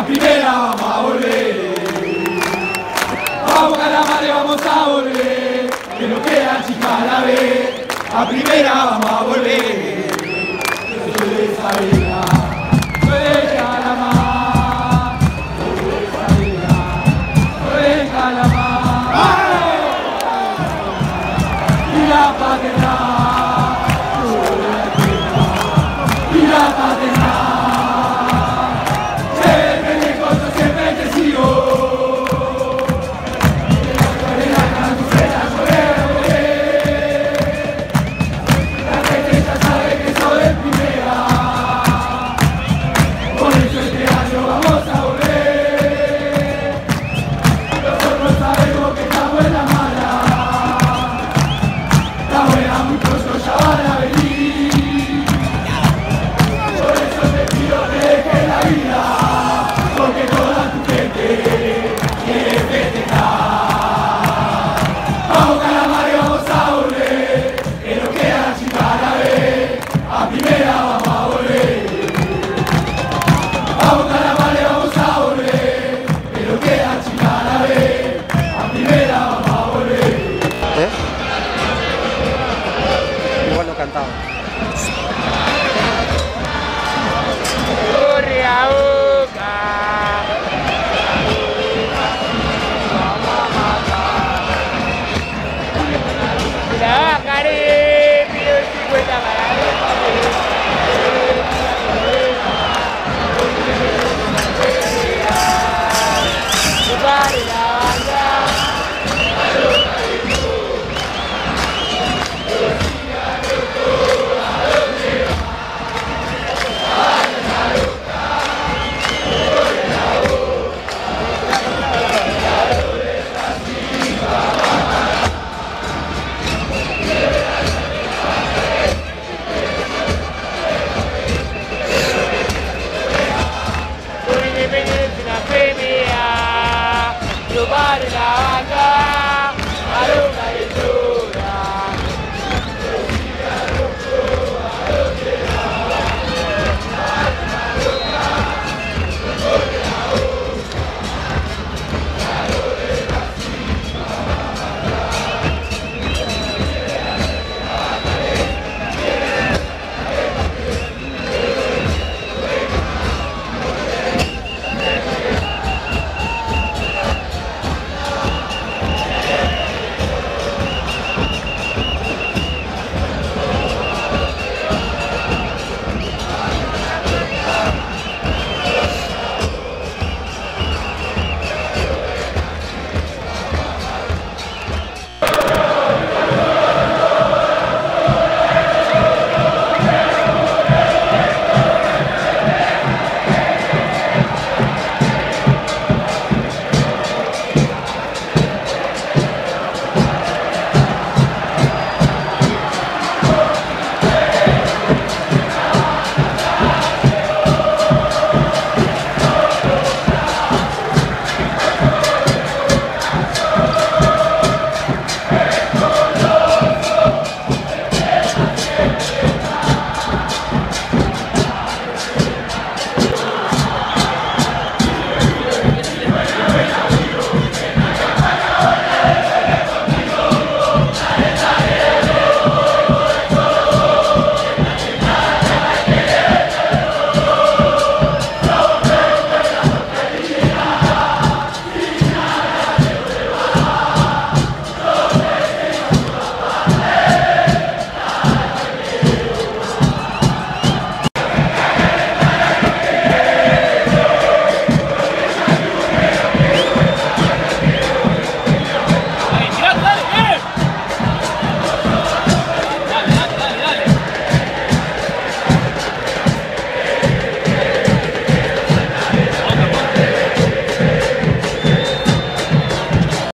La primera vamos a volver. Vamos a la madre, vamos a volver. Que nos queda chica la vez. La primera vamos a volver. Yo soy de Isabela, soy de Calamar. Soy de Isabela, soy de Calamar. Y la patria. 到了。